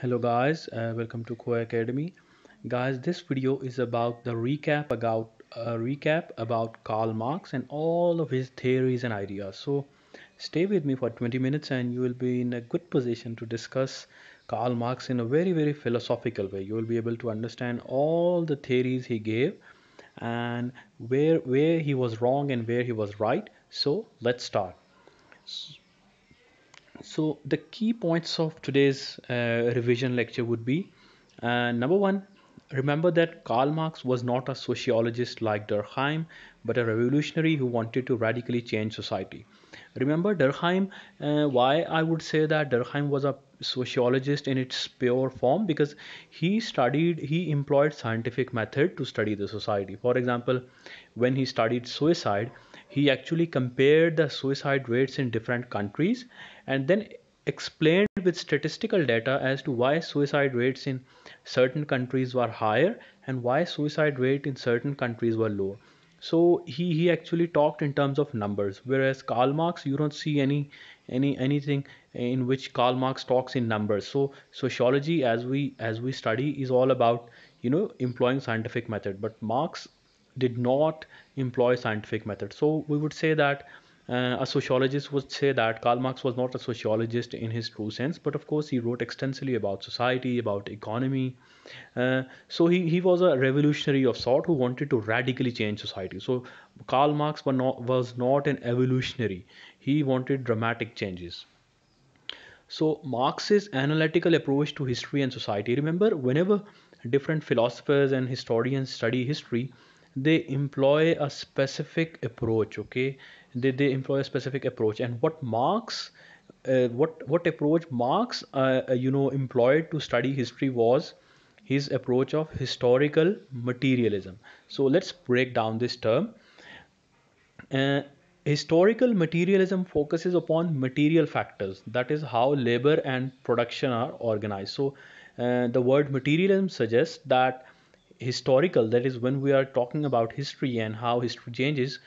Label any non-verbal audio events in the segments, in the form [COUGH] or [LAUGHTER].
Hello guys, uh, welcome to COA Academy. Guys, this video is about the recap about a recap about Karl Marx and all of his theories and ideas. So stay with me for 20 minutes and you will be in a good position to discuss Karl Marx in a very very philosophical way. You will be able to understand all the theories he gave and where where he was wrong and where he was right. So let's start. So the key points of today's uh, revision lecture would be uh, number one, remember that Karl Marx was not a sociologist like Durkheim, but a revolutionary who wanted to radically change society. Remember Durkheim, uh, why I would say that Durkheim was a sociologist in its pure form because he studied, he employed scientific method to study the society. For example, when he studied suicide, he actually compared the suicide rates in different countries and then explained with statistical data as to why suicide rates in certain countries were higher and why suicide rate in certain countries were low so he he actually talked in terms of numbers whereas karl marx you don't see any any anything in which karl marx talks in numbers. So sociology as we as we study is all about you know employing scientific method. But marx did not employ scientific methods. So we would say that uh, a sociologist would say that Karl Marx was not a sociologist in his true sense, but of course he wrote extensively about society, about economy. Uh, so he, he was a revolutionary of sort who wanted to radically change society. So Karl Marx was not, was not an evolutionary. He wanted dramatic changes. So Marx's analytical approach to history and society. Remember, whenever different philosophers and historians study history, they employ a specific approach okay? They, they employ a specific approach. And what marx uh, what what approach marx uh, you know employed to study history was his approach of historical materialism. So let's break down this term. Uh, historical materialism focuses upon material factors that is how labor and production are organized. So uh, the word materialism suggests that historical that is when we are talking about history and how history changes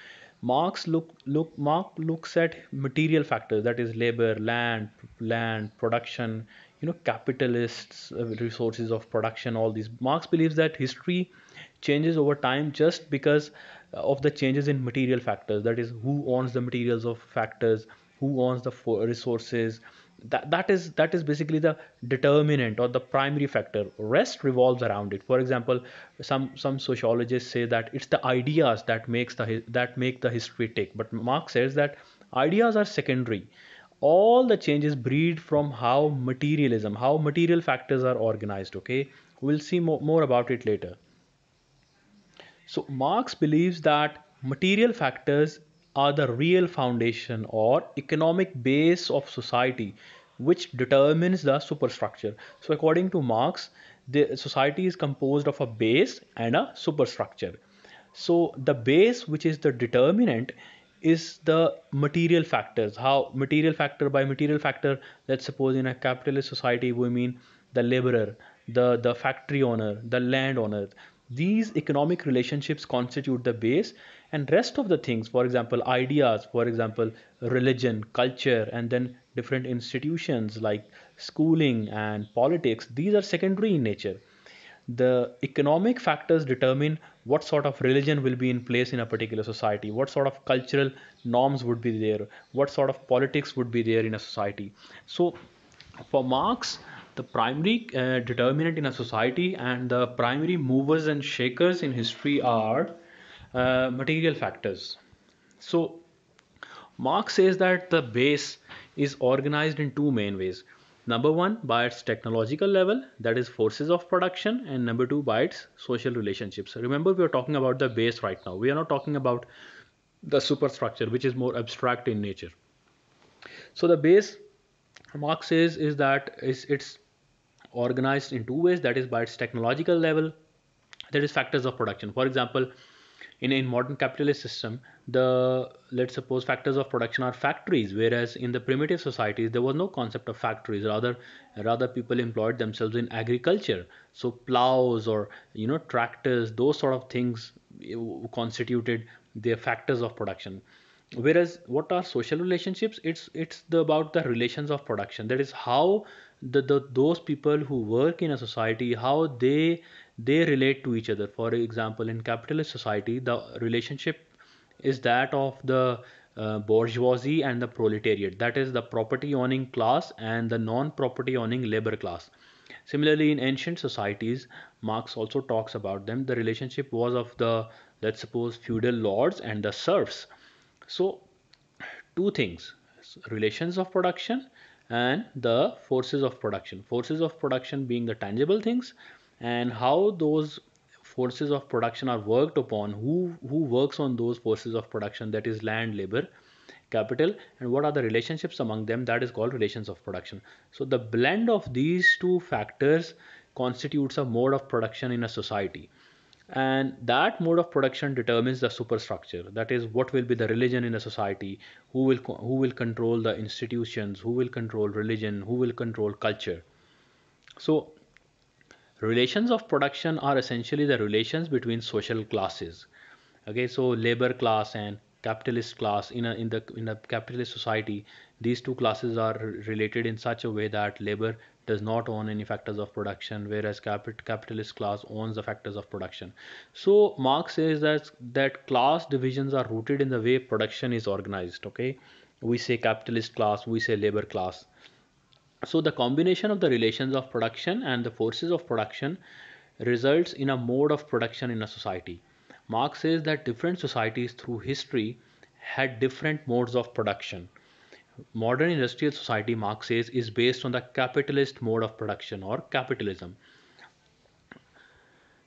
marx look look marx looks at material factors that is labor land land production you know capitalists uh, resources of production all these. Marx believes that history changes over time just because of the changes in material factors that is who owns the materials of factors who owns the resources that, that is that is basically the determinant or the primary factor. Rest revolves around it. For example some some sociologists say that it's the ideas that makes the that make the history tick. But marx says that ideas are secondary. All the changes breed from how materialism how material factors are organized okay? We'll see more, more about it later. So marx believes that material factors are the real foundation or economic base of society which determines the superstructure. So according to Marx, the society is composed of a base and a superstructure. So the base which is the determinant is the material factors. How material factor by material factor, let's suppose in a capitalist society we mean the laborer, the, the factory owner, the land owner. These economic relationships constitute the base and rest of the things for example ideas for example religion culture and then different institutions like schooling and politics these are secondary in nature. The economic factors determine what sort of religion will be in place in a particular society what sort of cultural norms would be there what sort of politics would be there in a society. So for marx the primary uh, determinant in a society and the primary movers and shakers in history are uh, material factors. So Marx says that the base is organized in two main ways. Number one, by its technological level, that is forces of production, and number two, by its social relationships. Remember, we are talking about the base right now. We are not talking about the superstructure, which is more abstract in nature. So the base, Marx says, is that it's organized in two ways. That is by its technological level, that is factors of production. For example, in a modern capitalist system the let's suppose factors of production are factories whereas in the primitive societies there was no concept of factories. Rather rather people employed themselves in agriculture. So plows or you know tractors those sort of things eh, constituted the factors of production. Whereas what are social relationships? It's it's the about the relations of production. That is how the, the those people who work in a society how they they relate to each other. For example in capitalist society the relationship is that of the uh, bourgeoisie and the proletariat. That is the property owning class and the non property owning labor class. Similarly in ancient societies marx also talks about them. The relationship was of the let's suppose feudal lords and the serfs. So two things relations of production and the forces of production. Forces of production being the tangible things and how those forces of production are worked upon who who works on those forces of production that is land labor capital and what are the relationships among them that is called relations of production. So the blend of these two factors constitutes a mode of production in a society. And that mode of production determines the superstructure. That is what will be the religion in a society who will who will control the institutions who will control religion who will control culture. So relations of production are essentially the relations between social classes. Okay so labor class and capitalist class in a in the in a capitalist society these two classes are related in such a way that labor does not own any factors of production whereas capitalist class owns the factors of production. So marx says that that class divisions are rooted in the way production is organized okay? We say capitalist class we say labor class so the combination of the relations of production and the forces of production results in a mode of production in a society. Marx says that different societies through history had different modes of production. Modern industrial society marx says is based on the capitalist mode of production or capitalism.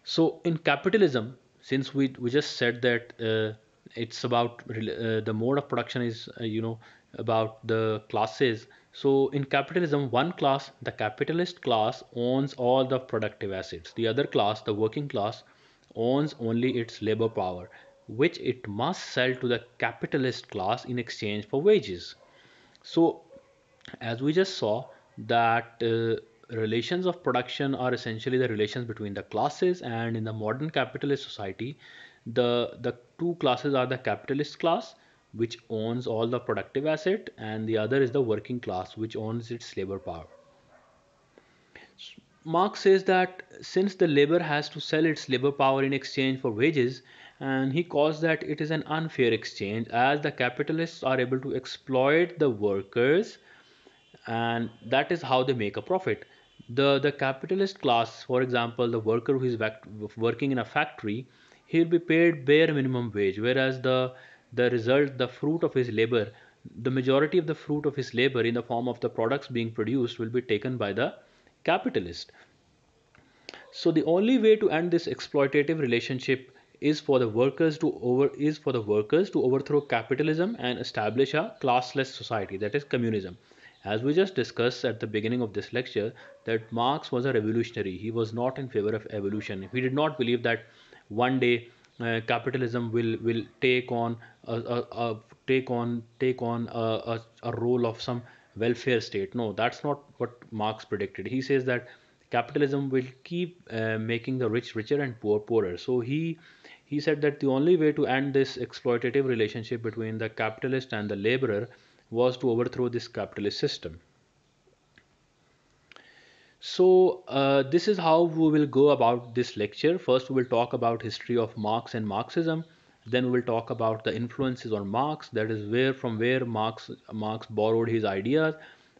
So in capitalism since we, we just said that uh, it's about uh, the mode of production is uh, you know about the classes so in capitalism one class the capitalist class owns all the productive assets. The other class the working class owns only its labor power which it must sell to the capitalist class in exchange for wages. So as we just saw that uh, relations of production are essentially the relations between the classes and in the modern capitalist society the the two classes are the capitalist class which owns all the productive asset and the other is the working class which owns its labor power. Marx says that since the labor has to sell its labor power in exchange for wages and he calls that it is an unfair exchange as the capitalists are able to exploit the workers and that is how they make a profit. The the capitalist class for example the worker who is working in a factory he'll be paid bare minimum wage whereas the the result the fruit of his labor the majority of the fruit of his labor in the form of the products being produced will be taken by the capitalist. So the only way to end this exploitative relationship is for the workers to over is for the workers to overthrow capitalism and establish a classless society that is communism. As we just discussed at the beginning of this lecture that marx was a revolutionary. He was not in favor of evolution. He did not believe that one day uh, capitalism will will take on a, a, a take on take on a, a, a role of some welfare state. No that's not what marx predicted. He says that capitalism will keep uh, making the rich richer and poor poorer. So he he said that the only way to end this exploitative relationship between the capitalist and the laborer was to overthrow this capitalist system. So uh, this is how we will go about this lecture. First, we will talk about history of Marx and Marxism. Then we will talk about the influences on Marx. That is where from where Marx Marx borrowed his ideas.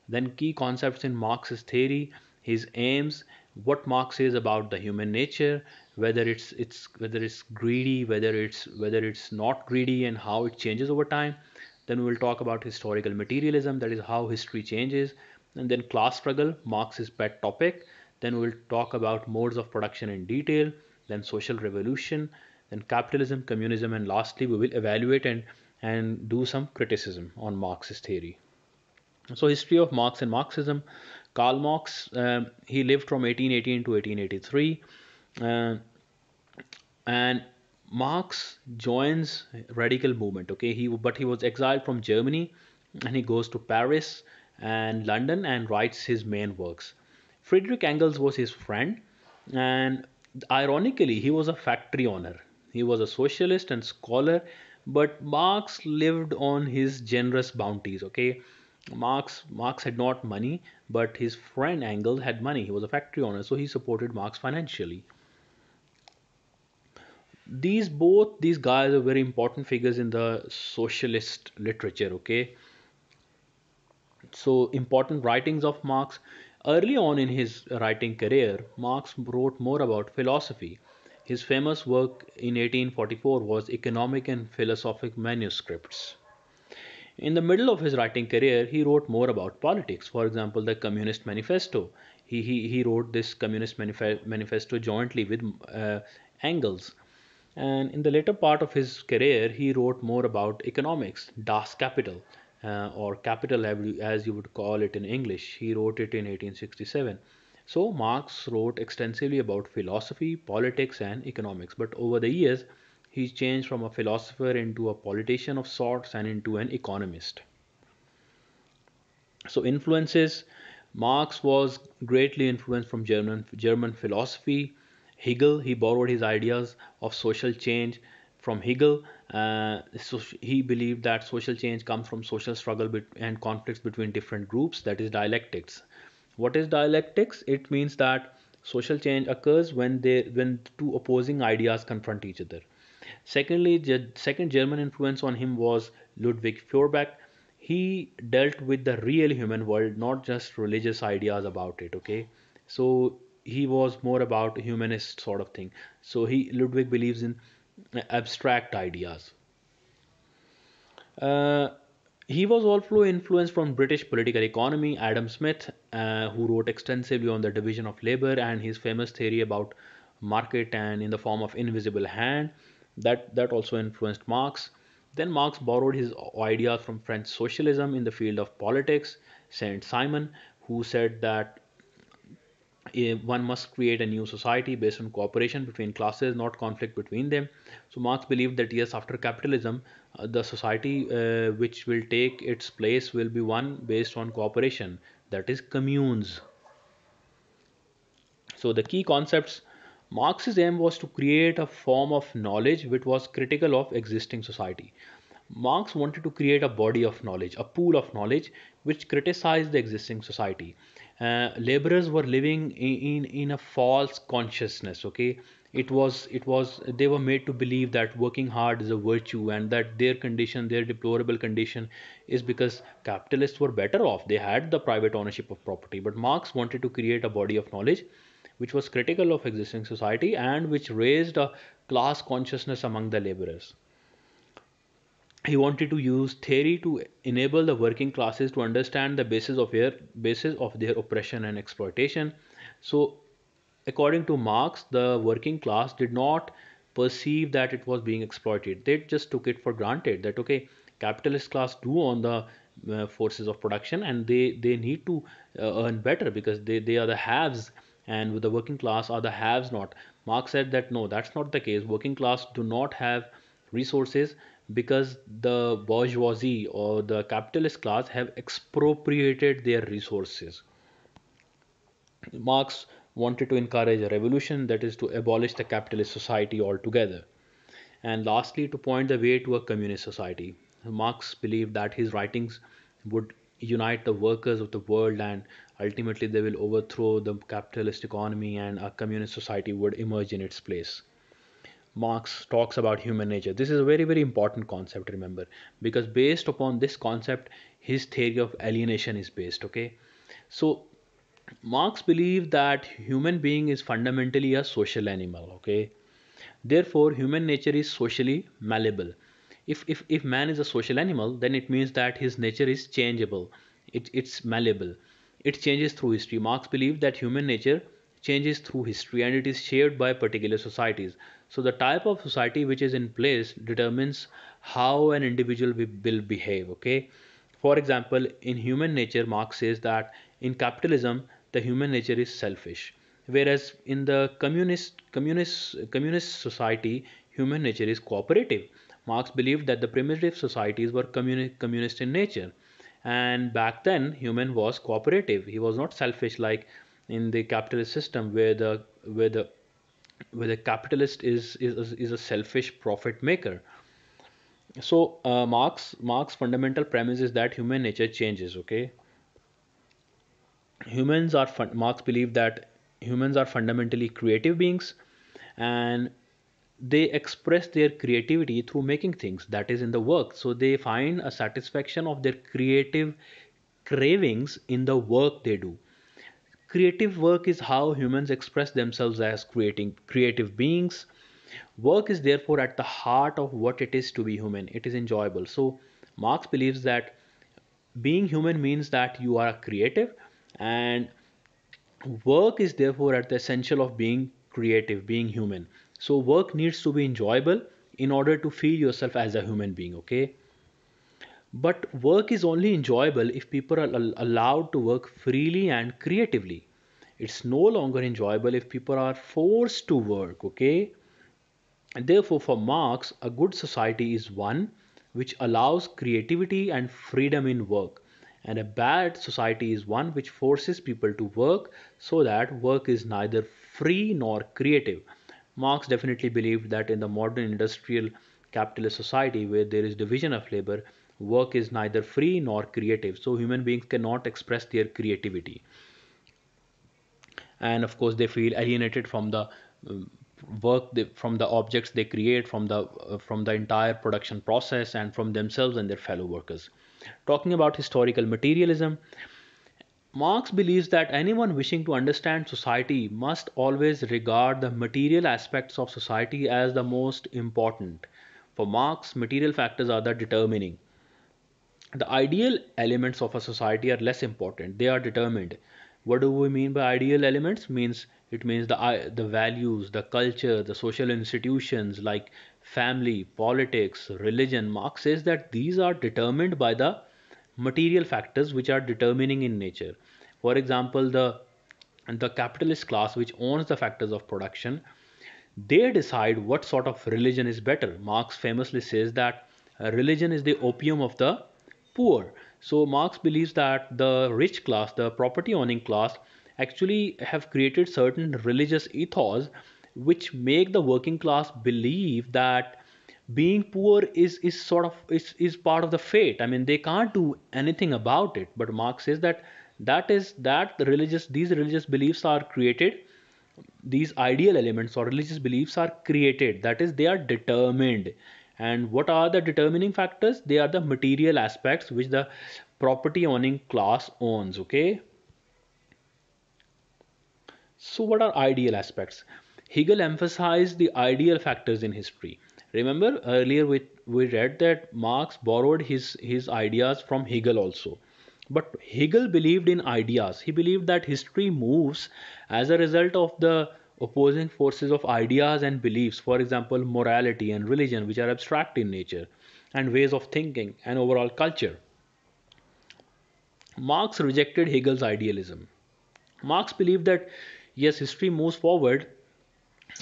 Then key concepts in Marx's theory, his aims, what Marx says about the human nature, whether it's it's whether it's greedy whether it's whether it's not greedy and how it changes over time then we will talk about historical materialism that is how history changes and then class struggle marx's pet topic. Then we will talk about modes of production in detail then social revolution then capitalism communism and lastly we will evaluate and and do some criticism on marxist theory. So history of marx and marxism. Karl marx um, he lived from 1818 to 1883 uh, and Marx joins radical movement. Okay, he but he was exiled from Germany, and he goes to Paris and London and writes his main works. Friedrich Engels was his friend, and ironically, he was a factory owner. He was a socialist and scholar, but Marx lived on his generous bounties. Okay, Marx Marx had not money, but his friend Engels had money. He was a factory owner, so he supported Marx financially. These both these guys are very important figures in the socialist literature. Okay, so important writings of Marx. Early on in his writing career, Marx wrote more about philosophy. His famous work in 1844 was Economic and Philosophic Manuscripts. In the middle of his writing career, he wrote more about politics. For example, the Communist Manifesto. He, he, he wrote this Communist Manif- Manifesto jointly with uh, Engels. And in the later part of his career, he wrote more about economics, Das Kapital, uh, or Capital as you would call it in English. He wrote it in 1867. So Marx wrote extensively about philosophy, politics, and economics. But over the years, he changed from a philosopher into a politician of sorts and into an economist. So influences Marx was greatly influenced from German German philosophy. Hegel he borrowed his ideas of social change from Hegel. Uh, so he believed that social change comes from social struggle and conflicts between different groups. That is dialectics. What is dialectics? It means that social change occurs when they when two opposing ideas confront each other. Secondly, the second German influence on him was Ludwig Feuerbach. He dealt with the real human world, not just religious ideas about it. Okay, so he was more about humanist sort of thing. So he Ludwig believes in abstract ideas. Uh, he was also influenced from British political economy, Adam Smith, uh, who wrote extensively on the division of labor and his famous theory about market and in the form of invisible hand that that also influenced Marx. Then Marx borrowed his ideas from French socialism in the field of politics. Saint Simon, who said that one must create a new society based on cooperation between classes, not conflict between them. So Marx believed that yes, after capitalism, uh, the society uh, which will take its place will be one based on cooperation, that is communes. So the key concepts Marx's aim was to create a form of knowledge which was critical of existing society. Marx wanted to create a body of knowledge, a pool of knowledge which criticized the existing society. Uh, laborers were living in, in, in a false consciousness. Okay, it was it was they were made to believe that working hard is a virtue and that their condition, their deplorable condition, is because capitalists were better off. They had the private ownership of property. But Marx wanted to create a body of knowledge which was critical of existing society and which raised a class consciousness among the laborers. He wanted to use theory to enable the working classes to understand the basis of their basis of their oppression and exploitation. So, according to Marx, the working class did not perceive that it was being exploited. They just took it for granted that okay, capitalist class do own the uh, forces of production and they they need to uh, earn better because they they are the haves and with the working class are the haves not marx said that no that's not the case working class do not have resources because the bourgeoisie or the capitalist class have expropriated their resources. Marx wanted to encourage a revolution that is to abolish the capitalist society altogether. And lastly to point the way to a communist society. Marx believed that his writings would unite the workers of the world and ultimately they will overthrow the capitalist economy and a communist society would emerge in its place marx talks about human nature. This is a very very important concept remember because based upon this concept his theory of alienation is based okay? So marx believed that human being is fundamentally a social animal okay? Therefore human nature is socially malleable. If, if, if man is a social animal, then it means that his nature is changeable, it, it's malleable, it changes through history. Marx believed that human nature changes through history and it is shaped by particular societies. So, the type of society which is in place determines how an individual will behave. Okay, for example, in human nature, Marx says that in capitalism, the human nature is selfish, whereas in the communist communist communist society, human nature is cooperative Marx believed that the primitive societies were communi- communist in nature. And back then, human was cooperative. He was not selfish like in the capitalist system where the where the where the capitalist is is, is a selfish profit maker. so uh, marx marx fundamental premise is that human nature changes okay? Humans are fun- marx believe that humans are fundamentally creative beings and they express their creativity through making things that is in the work. So they find a satisfaction of their creative cravings in the work they do creative work is how humans express themselves as creating creative beings. Work is therefore at the heart of what it is to be human. It is enjoyable. So marx believes that being human means that you are creative and work is therefore at the essential of being creative being human. So work needs to be enjoyable in order to feel yourself as a human being okay? But work is only enjoyable if people are allowed to work freely and creatively it's no longer enjoyable if people are forced to work okay and therefore, for Marx, a good society is one which allows creativity and freedom in work, and a bad society is one which forces people to work so that work is neither free nor creative. Marx definitely believed that in the modern industrial capitalist society where there is division of labor, work is neither free nor creative. So human beings cannot express their creativity and of course they feel alienated from the um, work they, from the objects they create from the uh, from the entire production process and from themselves and their fellow workers. Talking about historical materialism marx believes that anyone wishing to understand society must always regard the material aspects of society as the most important. For marx material factors are the determining. The ideal elements of a society are less important. They are determined what do we mean by ideal elements means it means the the values the culture the social institutions like family politics religion marx says that these are determined by the material factors which are determining in nature for example the the capitalist class which owns the factors of production they decide what sort of religion is better. Marx famously says that uh, religion is the opium of the poor. So Marx believes that the rich class, the property owning class, actually have created certain religious ethos which make the working class believe that being poor is is sort of is, is part of the fate. I mean they can't do anything about it. But marx says that that is that the religious these religious beliefs are created these ideal elements or religious beliefs are created. That is they are determined and what are the determining factors? They are the material aspects which the property owning class owns okay? So what are ideal aspects? Hegel emphasized the ideal factors in history. Remember earlier we, we read that marx borrowed his his ideas from hegel also. But Hegel believed in ideas. He believed that history moves as a result of the opposing forces of ideas and beliefs, for example, morality and religion, which are abstract in nature, and ways of thinking and overall culture. Marx rejected Hegel's idealism. Marx believed that yes, history moves forward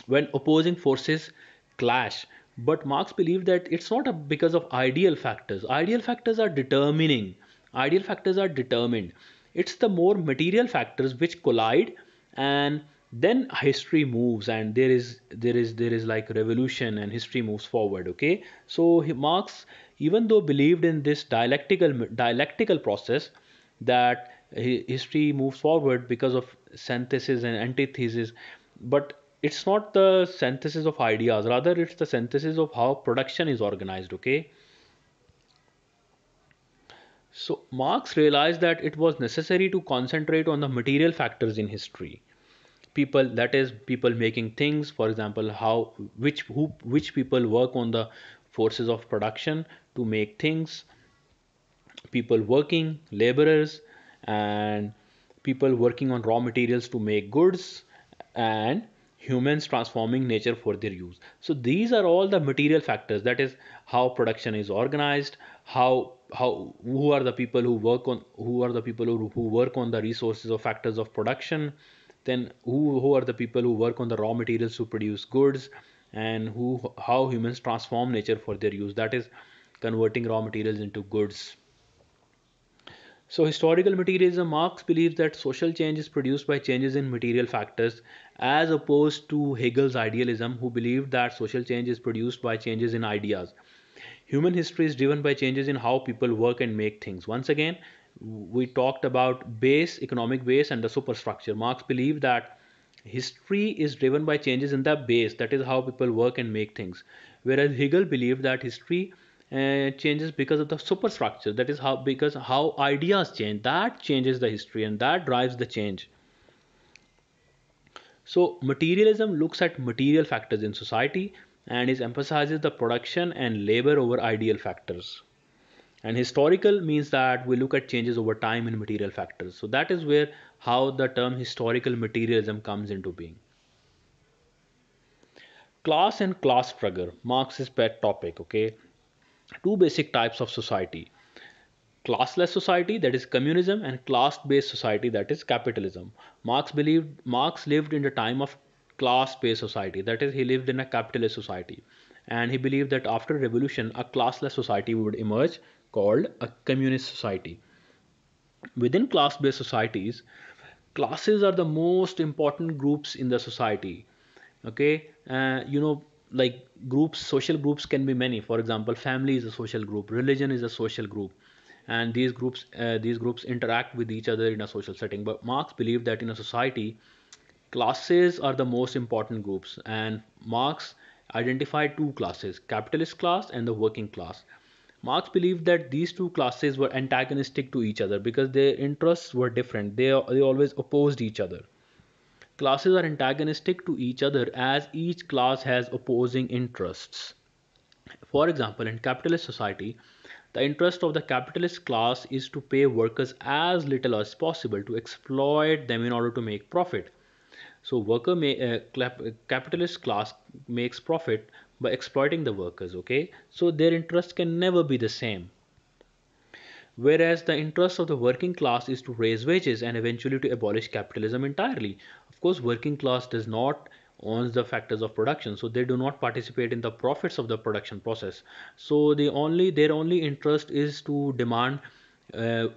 when opposing forces clash. But Marx believed that it's not because of ideal factors. Ideal factors are determining. Ideal factors are determined. It's the more material factors which collide, and then history moves, and there is there is there is like revolution, and history moves forward. Okay, so Marx, even though believed in this dialectical dialectical process, that history moves forward because of synthesis and antithesis but it's not the synthesis of ideas rather it's the synthesis of how production is organized okay so marx realized that it was necessary to concentrate on the material factors in history people that is people making things for example how which who which people work on the forces of production to make things people working, laborers, and people working on raw materials to make goods, and humans transforming nature for their use. So these are all the material factors. That is how production is organized, how how who are the people who work on who are the people who, who work on the resources or factors of production then who who are the people who work on the raw materials to produce goods and who how humans transform nature for their use. That is converting raw materials into goods. So, historical materialism, Marx believes that social change is produced by changes in material factors, as opposed to Hegel's idealism, who believed that social change is produced by changes in ideas. human history is driven by changes in how people work and make things. Once again we talked about base economic base and the superstructure. Marx believed that history is driven by changes in the base. That is how people work and make things. Whereas hegel believed that history uh, changes because of the superstructure. That is how because how ideas change. That changes the history and that drives the change. So materialism looks at material factors in society and it emphasizes the production and labor over ideal factors. And historical means that we look at changes over time in material factors. So that is where how the term historical materialism comes into being. Class and class struggle, Marx's pet topic, okay? Two basic types of society classless society that is communism and class based society that is capitalism marx believed marx lived in the time of class based society that is he lived in a capitalist society and he believed that after revolution a classless society would emerge called a communist society. Within class based societies classes are the most important groups in the society okay? Uh, you know like groups social groups can be many. For example family is a social group religion is a social group and these groups uh, these groups interact with each other in a social setting. But marx believed that in a society classes are the most important groups and marx identified two classes capitalist class and the working class marx believed that these two classes were antagonistic to each other because their interests were different. They, they always opposed each other. Classes are antagonistic to each other as each class has opposing interests. For example in capitalist society the interest of the capitalist class is to pay workers as little as possible to exploit them in order to make profit. So worker may, uh, capitalist class makes profit by exploiting the workers, okay? So their interest can never be the same. Whereas the interest of the working class is to raise wages and eventually to abolish capitalism entirely. Of course, working class does not owns the factors of production so they do not participate in the profits of the production process so the only their only interest is to demand uh,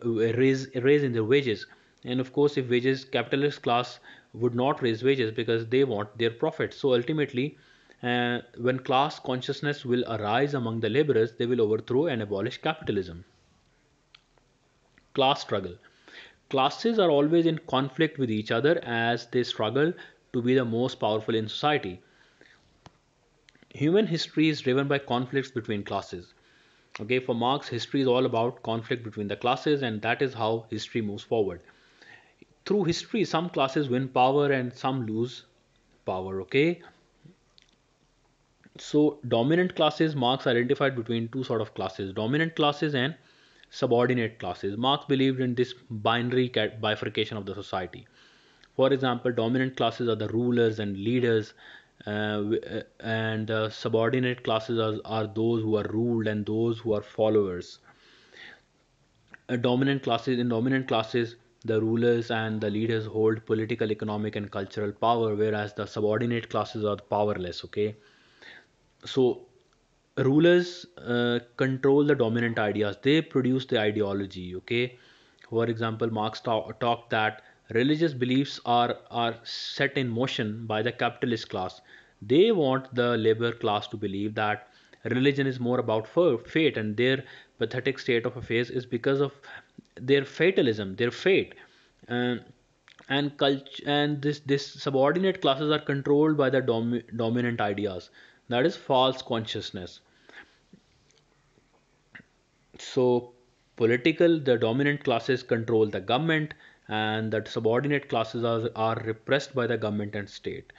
raise raise in their wages and of course if wages capitalist class would not raise wages because they want their profits so ultimately uh, when class consciousness will arise among the laborers they will overthrow and abolish capitalism class struggle classes are always in conflict with each other as they struggle to be the most powerful in society. Human history is driven by conflicts between classes. Okay, for Marx, history is all about conflict between the classes, and that is how history moves forward. Through history, some classes win power and some lose power. Okay, so dominant classes, Marx identified between two sort of classes: dominant classes and subordinate classes. Marx believed in this binary bifurcation of the society. For example, dominant classes are the rulers and leaders, uh, uh, and uh, subordinate classes are, are those who are ruled and those who are followers. dominant classes in dominant classes, the rulers and the leaders hold political, economic, and cultural power, whereas the subordinate classes are powerless. Okay, so rulers uh, control the dominant ideas they produce the ideology okay for example marx talk, talked that religious beliefs are, are set in motion by the capitalist class. They want the labor class to believe that religion is more about fate and their pathetic state of affairs is because of their fatalism, their fate. and and cult- and this this subordinate classes are controlled by the dom- dominant ideas that is false consciousness so political the dominant classes control the government and that subordinate classes are, are repressed by the government and state.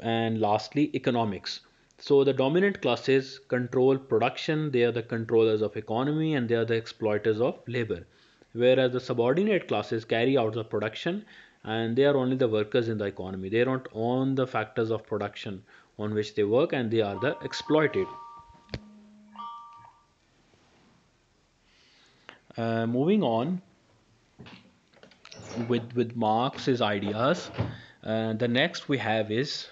And lastly, economics. So the dominant classes control production, they are the controllers of economy and they are the exploiters of labor. Whereas the subordinate classes carry out the production and they are only the workers in the economy. They don't own the factors of production on which they work and they are the exploited. Uh, moving on, with with Marx's ideas. Uh, the next we have is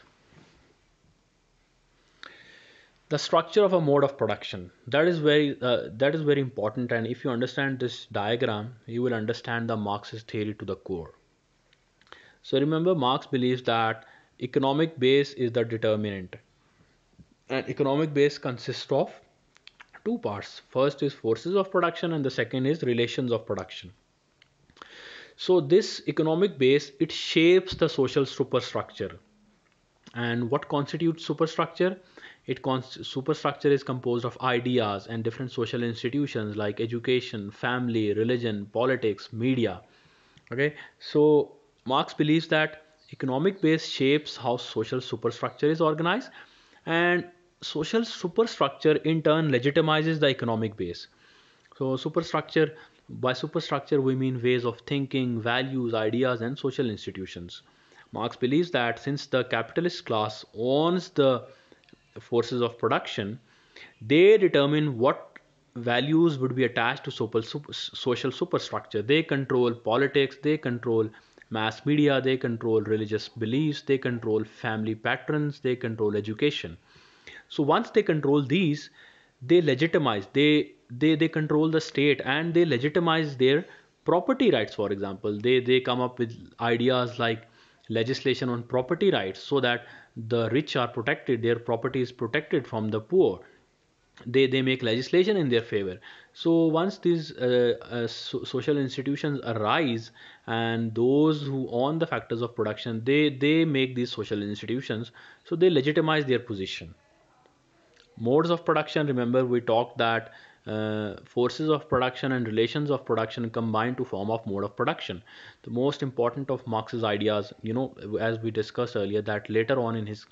the structure of a mode of production. That is very uh, that is very important, and if you understand this diagram, you will understand the Marxist theory to the core. So remember, Marx believes that economic base is the determinant, and economic base consists of two parts. First is forces of production, and the second is relations of production. So this economic base it shapes the social superstructure. And what constitutes superstructure? It superstructure is composed of ideas and different social institutions like education, family, religion, politics, media. Okay, so Marx believes that economic base shapes how social superstructure is organized, and social superstructure in turn legitimizes the economic base. So superstructure by superstructure, we mean ways of thinking, values, ideas, and social institutions. Marx believes that since the capitalist class owns the forces of production, they determine what values would be attached to social superstructure. They control politics, they control mass media, they control religious beliefs, they control family patterns, they control education. So once they control these, they legitimize, they they they control the state and they legitimize their property rights for example they they come up with ideas like legislation on property rights so that the rich are protected their property is protected from the poor they they make legislation in their favor. So once these uh, uh, so social institutions arise and those who own the factors of production they they make these social institutions. So they legitimize their position. Modes of production remember we talked that uh, forces of production and relations of production combine to form of mode of production. The most important of marx's ideas you know as we discussed earlier that later on in his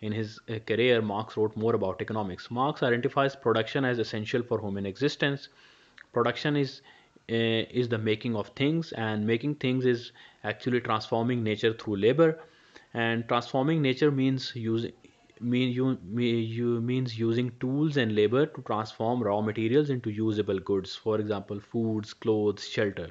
in his uh, career marx wrote more about economics. Marx identifies production as essential for human existence. Production is uh, is the making of things and making things is actually transforming nature through labor. And transforming nature means using mean you, you means using tools and labor to transform raw materials into usable goods for example foods clothes shelter.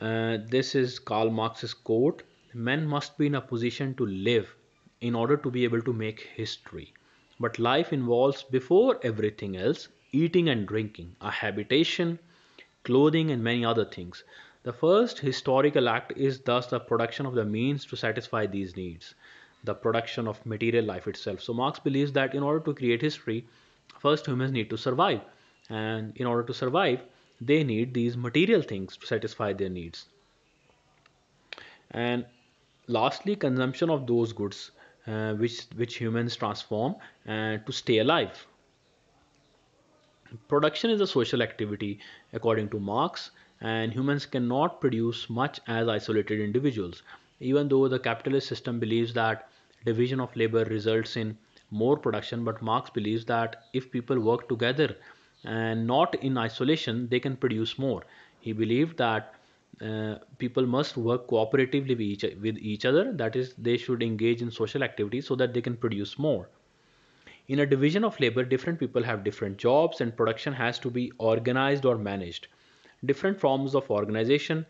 Uh, this is karl marx's quote men must be in a position to live in order to be able to make history but life involves before everything else eating and drinking a habitation clothing and many other things the first historical act is thus the production of the means to satisfy these needs the production of material life itself. So Marx believes that in order to create history, first humans need to survive. And in order to survive, they need these material things to satisfy their needs. And lastly, consumption of those goods uh, which, which humans transform uh, to stay alive. Production is a social activity according to Marx and humans cannot produce much as isolated individuals even though the capitalist system believes that division of labor results in more production but marx believes that if people work together and not in isolation they can produce more he believed that uh, people must work cooperatively with each, with each other. That is they should engage in social activities so that they can produce more. In a division of labor different people have different jobs and production has to be organized or managed. Different forms of organization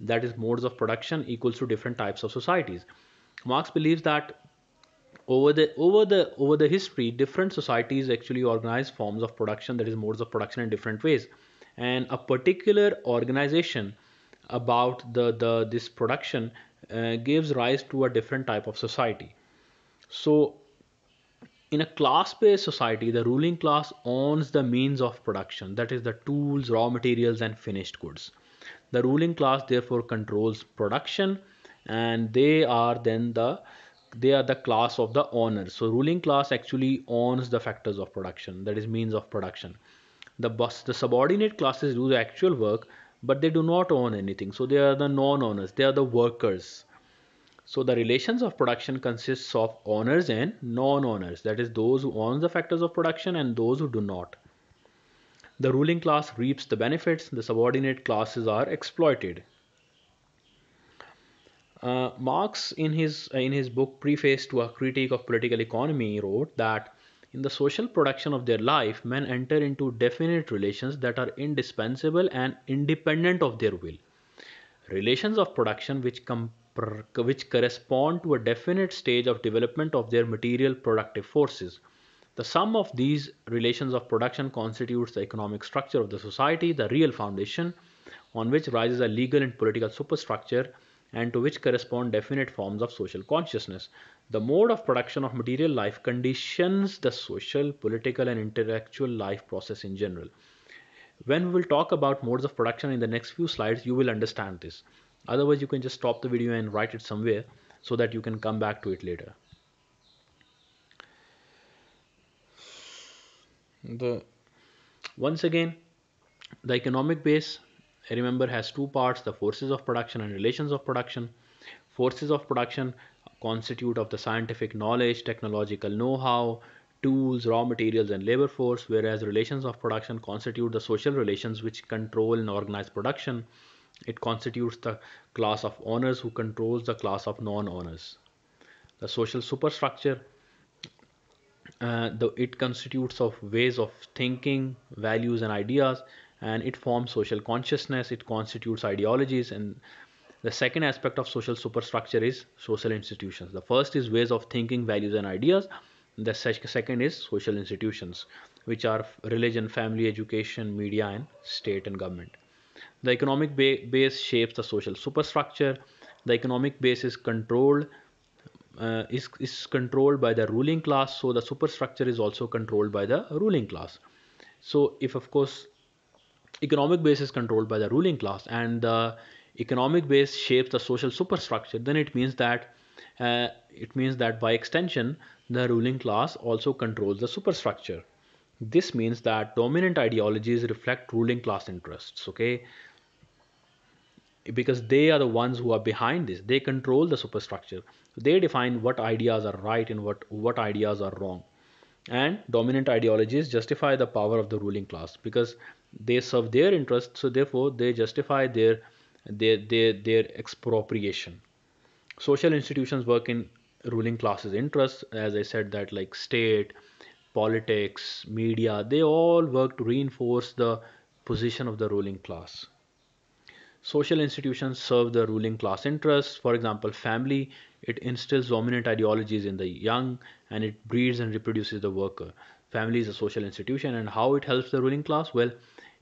that is modes of production equals to different types of societies. Marx believes that over the over the over the history different societies actually organize forms of production that is modes of production in different ways. And a particular organization about the the this production uh, gives rise to a different type of society. So in a class-based society the ruling class owns the means of production that is the tools raw materials and finished goods. The ruling class therefore controls production and they are then the they are the class of the owners so ruling class actually owns the factors of production that is means of production. The bus the subordinate classes do the actual work but they do not own anything. So they are the non-owners. They are the workers. So the relations of production consists of owners and non-owners. That is those who own the factors of production and those who do not. The ruling class reaps the benefits. The subordinate classes are exploited. Uh, Marx, in his in his book Preface to a Critique of Political Economy, wrote that in the social production of their life, men enter into definite relations that are indispensable and independent of their will. Relations of production which which correspond to a definite stage of development of their material productive forces. The sum of these relations of production constitutes the economic structure of the society, the real foundation on which rises a legal and political superstructure and to which correspond definite forms of social consciousness. The mode of production of material life conditions the social, political, and intellectual life process in general. When we will talk about modes of production in the next few slides, you will understand this. Otherwise, you can just stop the video and write it somewhere so that you can come back to it later. The once again, the economic base remember has two parts the forces of production and relations of production forces of production constitute of the scientific knowledge technological know-how tools raw materials and labor force whereas relations of production constitute the social relations which control and organize production. It constitutes the class of owners who controls the class of non-owners. The social superstructure uh, the, it constitutes of ways of thinking values and ideas and it forms social consciousness. It constitutes ideologies and the second aspect of social superstructure is social institutions. The first is ways of thinking values and ideas. The second is social institutions which are religion family education media and state and government. The economic ba base shapes the social superstructure. The economic base is controlled uh, is, is controlled by the ruling class so the superstructure is also controlled by the ruling class. So if of course economic base is controlled by the ruling class and the economic base shapes the social superstructure then it means that uh, it means that by extension the ruling class also controls the superstructure. This means that dominant ideologies reflect ruling class interests okay? Because they are the ones who are behind this. They control the superstructure. They define what ideas are right and what what ideas are wrong. And dominant ideologies justify the power of the ruling class because they serve their interests so therefore they justify their their their, their expropriation. Social institutions work in ruling classes interests. As i said that like state politics media they all work to reinforce the position of the ruling class. Social institutions serve the ruling class interests. For example family it instills dominant ideologies in the young and it breeds and reproduces the worker. Family is a social institution and how it helps the ruling class? Well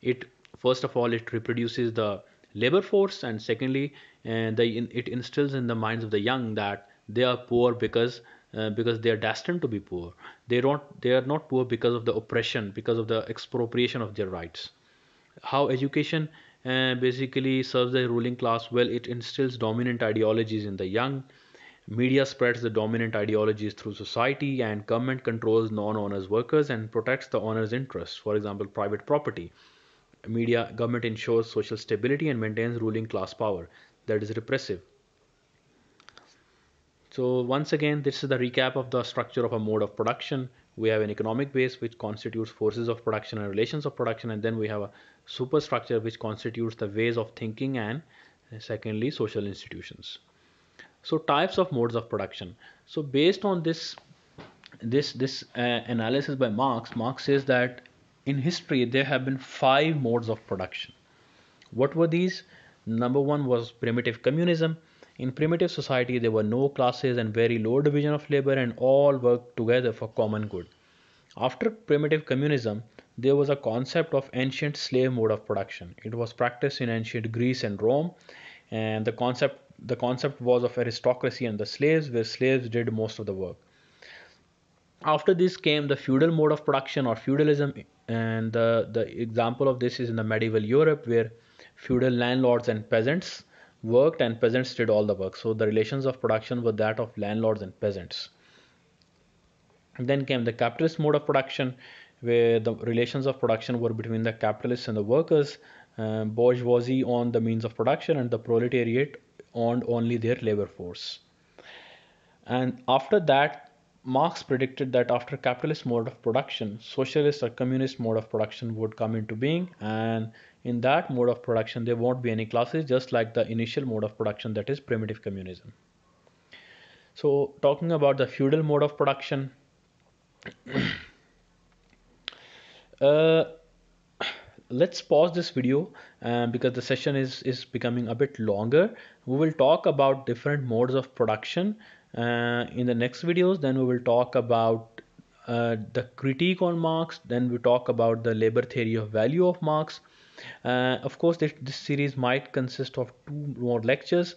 it first of all it reproduces the labor force and secondly uh, the, it instills in the minds of the young that they are poor because uh, because they are destined to be poor. They don't they are not poor because of the oppression because of the expropriation of their rights. How education uh, basically serves the ruling class? Well it instills dominant ideologies in the young. Media spreads the dominant ideologies through society and government controls non-owners workers and protects the owners interests. For example private property media government ensures social stability and maintains ruling class power. That is repressive. So once again this is the recap of the structure of a mode of production. We have an economic base which constitutes forces of production and relations of production and then we have a superstructure which constitutes the ways of thinking and secondly social institutions. So types of modes of production. So based on this this this uh, analysis by marx marx says that in history there have been five modes of production. What were these? Number one was primitive communism. In primitive society there were no classes and very low division of labor and all worked together for common good. After primitive communism there was a concept of ancient slave mode of production. It was practiced in ancient greece and rome and the concept the concept was of aristocracy and the slaves where slaves did most of the work. After this came the feudal mode of production or feudalism and the, the example of this is in the medieval europe where feudal landlords and peasants worked and peasants did all the work. So the relations of production were that of landlords and peasants. And then came the capitalist mode of production where the relations of production were between the capitalists and the workers. Uh, bourgeoisie owned the means of production and the proletariat owned only their labor force. And after that, Marx predicted that after capitalist mode of production, socialist or communist mode of production would come into being. And in that mode of production, there won't be any classes, just like the initial mode of production, that is primitive communism. So, talking about the feudal mode of production, [COUGHS] uh, let's pause this video uh, because the session is is becoming a bit longer we will talk about different modes of production uh, in the next videos then we will talk about uh, the critique on marx then we talk about the labor theory of value of marx uh, of course this, this series might consist of two more lectures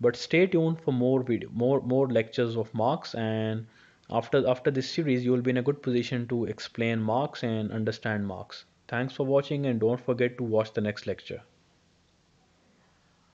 but stay tuned for more video more more lectures of marx and after after this series you will be in a good position to explain marx and understand marx thanks for watching and don't forget to watch the next lecture